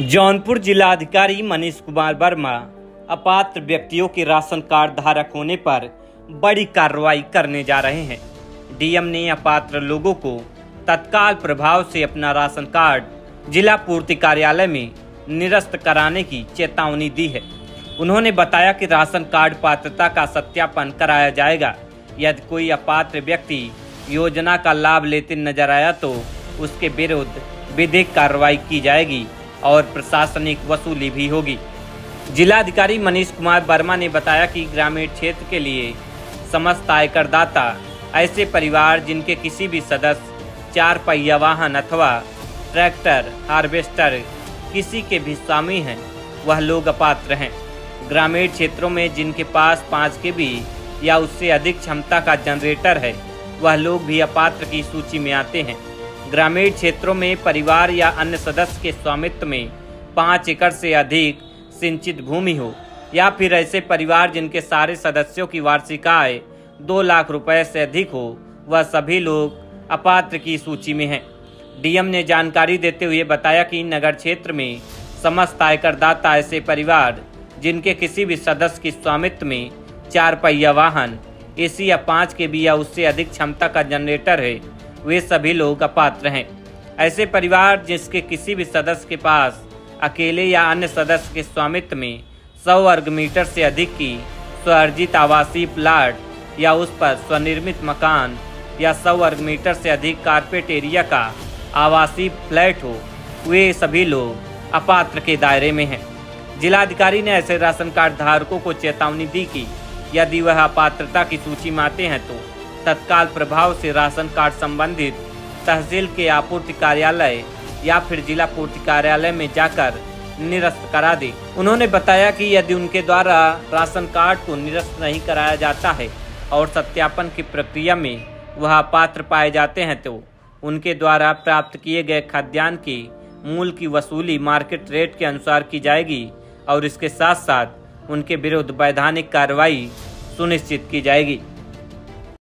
जौनपुर जिलाधिकारी मनीष कुमार वर्मा अपात्र व्यक्तियों के राशन कार्ड धारक होने पर बड़ी कार्रवाई करने जा रहे हैं। डीएम ने अपात्र लोगों को तत्काल प्रभाव से अपना राशन कार्ड जिला पूर्ति कार्यालय में निरस्त कराने की चेतावनी दी है। उन्होंने बताया कि राशन कार्ड पात्रता का सत्यापन कराया जाएगा। यदि कोई अपात्र व्यक्ति योजना का लाभ लेते नज़र आया तो उसके विरुद्ध विधिक कार्रवाई की जाएगी। और प्रशासनिक वसूली भी होगी। जिलाधिकारी मनीष कुमार वर्मा ने बताया कि ग्रामीण क्षेत्र के लिए समस्त आयकरदाता, ऐसे परिवार जिनके किसी भी सदस्य चार पहिया वाहन अथवा ट्रैक्टर, हार्वेस्टर किसी के भी स्वामी हैं, वह लोग अपात्र हैं। ग्रामीण क्षेत्रों में जिनके पास पाँच के भी या उससे अधिक क्षमता का जनरेटर है, वह लोग भी अपात्र की सूची में आते हैं। ग्रामीण क्षेत्रों में परिवार या अन्य सदस्य के स्वामित्व में पाँच एकड़ से अधिक सिंचित भूमि हो, या फिर ऐसे परिवार जिनके सारे सदस्यों की वार्षिक आय दो लाख रुपए से अधिक हो, वह सभी लोग अपात्र की सूची में हैं। डीएम ने जानकारी देते हुए बताया कि नगर क्षेत्र में समस्त आयकरदाता ऐसे परिवार जिनके किसी भी सदस्य की स्वामित्व में चार पहिया वाहन, एसी या पाँच के बी या उससे अधिक क्षमता का जनरेटर है वे सभी लोग अपात्र हैं। ऐसे परिवार जिसके किसी भी सदस्य के पास, अकेले या अन्य सदस्य के स्वामित्व में, सौ वर्ग मीटर से अधिक की स्वर्जित आवासीय प्लाट या उस पर स्वनिर्मित मकान या सौ वर्ग मीटर से अधिक कारपेट एरिया का आवासीय फ्लैट हो, वे सभी लोग अपात्र के दायरे में हैं। जिलाधिकारी ने ऐसे राशन कार्ड धारकों को चेतावनी दी कि यदि वह अपात्रता की सूची में आते हैं तो तत्काल प्रभाव से राशन कार्ड संबंधित तहसील के आपूर्ति कार्यालय या फिर जिला पूर्ति कार्यालय में जाकर निरस्त करा दे। उन्होंने बताया कि यदि उनके द्वारा राशन कार्ड को निरस्त नहीं कराया जाता है और सत्यापन की प्रक्रिया में वह पात्र पाए जाते हैं तो उनके द्वारा प्राप्त किए गए खाद्यान्न की मूल की वसूली मार्केट रेट के अनुसार की जाएगी और इसके साथ साथ उनके विरुद्ध वैधानिक कार्रवाई सुनिश्चित की जाएगी।